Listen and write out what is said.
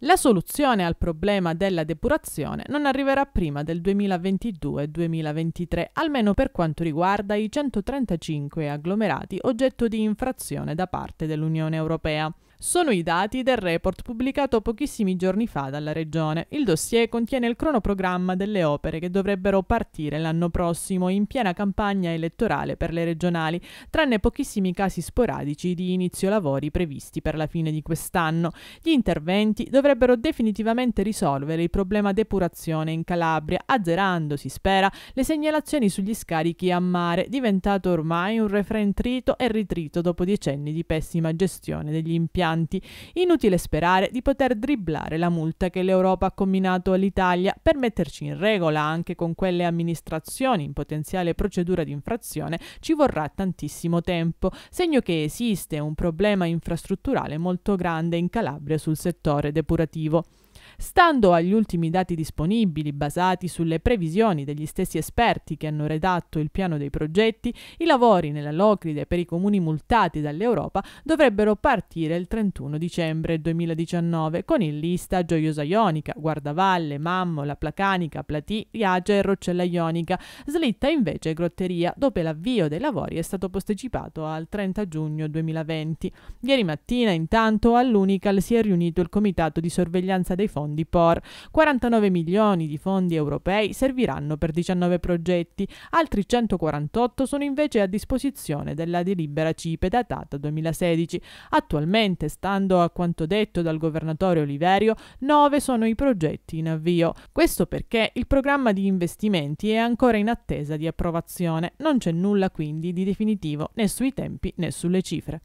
La soluzione al problema della depurazione non arriverà prima del 2022-2023, almeno per quanto riguarda i 135 agglomerati oggetto di infrazione da parte dell'Unione Europea. Sono i dati del report pubblicato pochissimi giorni fa dalla Regione. Il dossier contiene il cronoprogramma delle opere che dovrebbero partire l'anno prossimo in piena campagna elettorale per le regionali, tranne pochissimi casi sporadici di inizio lavori previsti per la fine di quest'anno. Gli interventi dovrebbero definitivamente risolvere il problema depurazione in Calabria, azzerando, si spera, le segnalazioni sugli scarichi a mare, diventato ormai un refrain trito e ritrito dopo decenni di pessima gestione degli impianti impianti. Inutile sperare di poter dribblare la multa che l'Europa ha comminato all'Italia per metterci in regola anche con quelle amministrazioni in potenziale procedura di infrazione ci vorrà tantissimo tempo, segno che esiste un problema infrastrutturale molto grande in Calabria sul settore depurativo. Stando agli ultimi dati disponibili, basati sulle previsioni degli stessi esperti che hanno redatto il piano dei progetti, i lavori nella Locride per i comuni multati dall'Europa dovrebbero partire il 31 dicembre 2019 con in lista Gioiosa Ionica, Guardavalle, Mammola, Placanica, Platì, Riagia e Roccella Ionica. Slitta invece Grotteria, dove l'avvio dei lavori è stato posticipato al 30 giugno 2020. Ieri mattina, intanto, all'Unical si è riunito il comitato di sorveglianza dei fondi fondi POR. 49 milioni di fondi europei serviranno per 19 progetti, altri 148 sono invece a disposizione della delibera CIPE datata 2016. Attualmente, stando a quanto detto dal governatore Oliverio, 9 sono i progetti in avvio. Questo perché il programma di investimenti è ancora in attesa di approvazione, non c'è nulla quindi di definitivo né sui tempi né sulle cifre.